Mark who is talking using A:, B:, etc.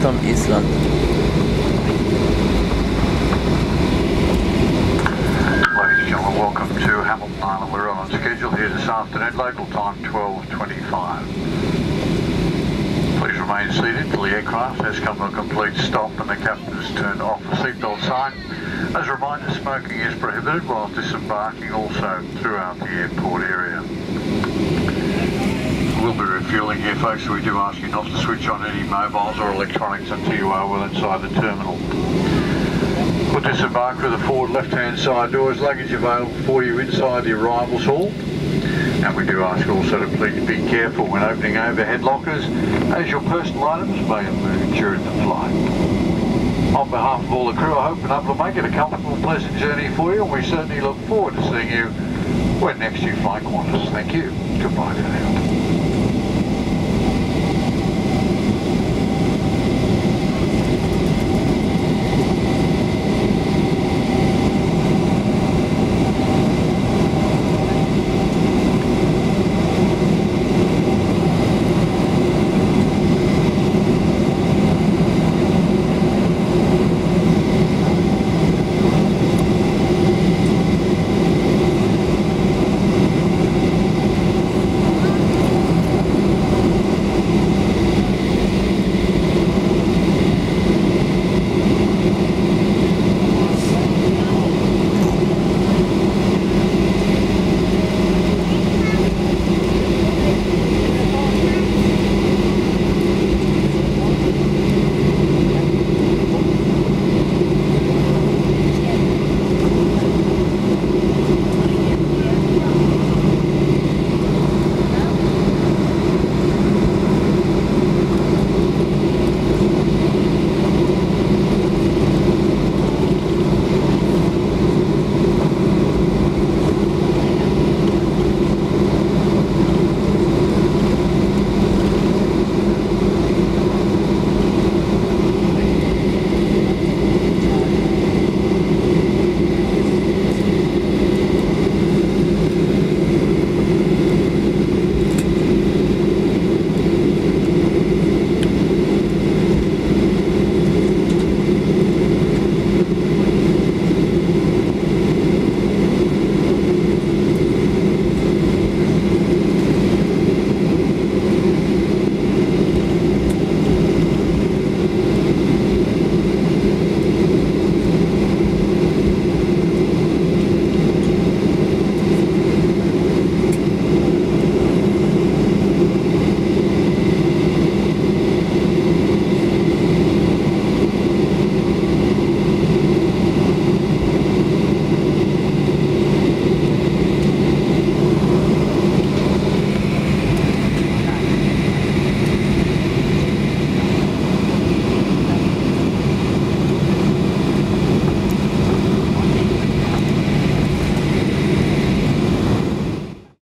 A: from East London.
B: Ladies and gentlemen, welcome to Hamilton Island. We're on schedule here this afternoon, local time 12.25. Please remain seated till the aircraft has come to a complete stop and the captain has turned off the seatbelt sign. As a reminder, smoking is prohibited whilst disembarking also throughout the airport area. We'll be refueling here folks, so we do ask you not to switch on any mobiles or electronics until you are well inside the terminal. We'll disembark through the forward left-hand side doors, luggage available for you inside the arrivals hall. And we do ask also to please be careful when opening overhead lockers, as your personal items may have moved during the flight. On behalf of all the crew, I hope and able to make it a comfortable, pleasant journey for you, and we certainly look forward to seeing you when next you fly Qantas. Thank you. Goodbye for now.